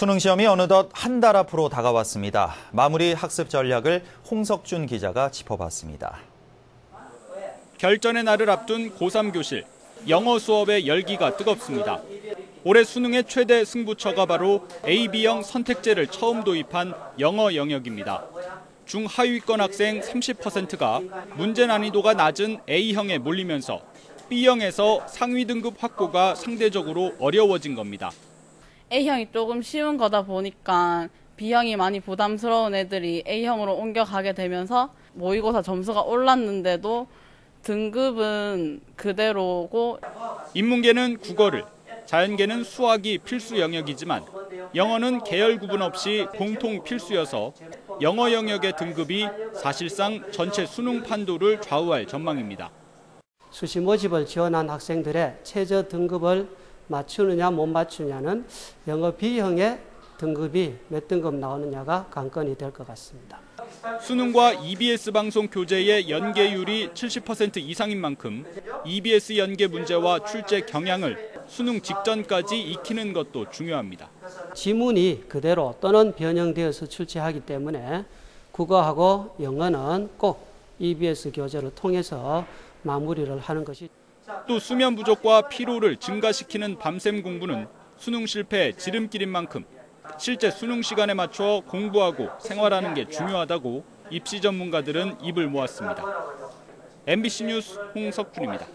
수능 시험이 어느덧 한 달 앞으로 다가왔습니다. 마무리 학습 전략을 홍석준 기자가 짚어봤습니다. 결전의 날을 앞둔 고3 교실. 영어 수업의 열기가 뜨겁습니다. 올해 수능의 최대 승부처가 바로 AB형 선택제를 처음 도입한 영어 영역입니다. 중하위권 학생 30%가 문제 난이도가 낮은 A형에 몰리면서 B형에서 상위 등급 확보가 상대적으로 어려워진 겁니다. A형이 조금 쉬운 거다 보니까 B형이 많이 부담스러운 애들이 A형으로 옮겨가게 되면서 모의고사 점수가 올랐는데도 등급은 그대로고 인문계는 국어를, 자연계는 수학이 필수 영역이지만 영어는 계열 구분 없이 공통 필수여서 영어 영역의 등급이 사실상 전체 수능 판도를 좌우할 전망입니다. 수시 모집을 지원한 학생들의 최저 등급을 맞추느냐 못 맞추냐는 영어 B형의 등급이 몇 등급 나오느냐가 관건이 될 것 같습니다. 수능과 EBS 방송 교재의 연계율이 70% 이상인 만큼 EBS 연계 문제와 출제 경향을 수능 직전까지 익히는 것도 중요합니다. 지문이 그대로 또는 변형되어서 출제하기 때문에 국어하고 영어는 꼭 EBS 교재를 통해서 마무리를 하는 것이 또 수면 부족과 피로를 증가시키는 밤샘 공부는 수능 실패의 지름길인 만큼 실제 수능 시간에 맞춰 공부하고 생활하는 게 중요하다고 입시 전문가들은 입을 모았습니다. MBC 뉴스 홍석준입니다.